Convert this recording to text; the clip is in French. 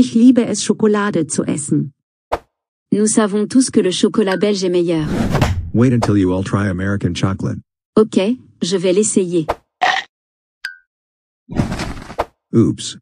Ich liebe es, Schokolade zu essen. Nous savons tous que le chocolat belge est meilleur. Wait until you all try American chocolate. Ok, je vais l'essayer. Oops.